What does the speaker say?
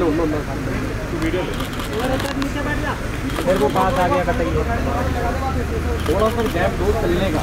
लो लो लो तू वीडियो ले फिर वो बात आ गया बताइए। थोड़ा सा गैप दो चलने का